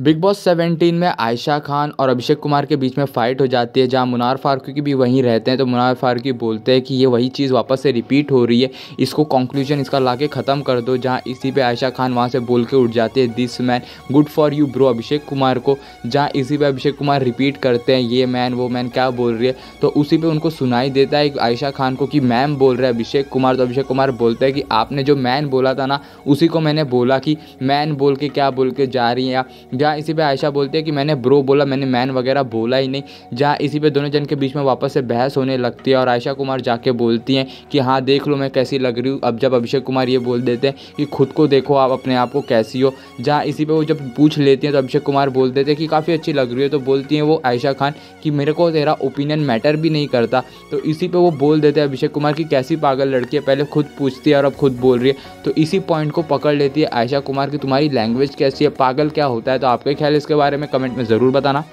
Big boss 17 में आयशा खान और अभिषेक कुमार के बीच में फ़ाइट हो जाती है, जहाँ मुनार फारूकी भी वहीं रहते हैं। तो मुनार फारूकी बोलते हैं कि ये वही चीज़ वापस से रिपीट हो रही है। इसको कंक्लूजन इसका लाके ख़त्म कर दो, जहाँ इसी पे आयशा खान वहाँ से बोल के उठ जाती है this man good for you bro Abhishek Kumar को, जहाँ इसी पर अभिषेक कुमार रिपीट करते हैं, ये मैन वो मैन क्या बोल रही है? तो उसी पर उनको सुनाई देता है आयशा खान को कि मैम बोल रहे हैं अभिषेक कुमार। तो अभिषेक कुमार बोलते हैं कि आपने जो मैन बोला था ना, उसी को मैंने बोला कि मैन बोल के क्या बोल के जा रही हैं जहाँ इसी पे आयशा बोलती है कि मैंने ब्रो बोला, मैंने मैन वगैरह बोला ही नहीं। जहाँ इसी पे दोनों जन के बीच में वापस से बहस होने लगती है और आयशा कुमार जाके बोलती हैं कि हाँ देख लो मैं कैसी लग रही हूँ। अब जब अभिषेक कुमार ये बोल देते हैं कि खुद को देखो आप अपने आप को कैसी हो। जहाँ इसी पर वो जब पूछ लेती हैं तो अभिषेक कुमार बोल देते हैं कि काफ़ी अच्छी लग रही है। तो बोलती हैं वो आयशा खान कि मेरे को तेरा ओपिनियन मैटर भी नहीं करता। तो इसी पर वो बोल देते हैं अभिषेक कुमार की कैसी पागल लड़की है, पहले खुद पूछती है और अब खुद बोल रही है। तो इसी पॉइंट को पकड़ लेती है आयशा कुमार की तुम्हारी लैंग्वेज कैसी है, पागल क्या होता है तो आपका ख्याल इसके बारे में कमेंट में ज़रूर बताना।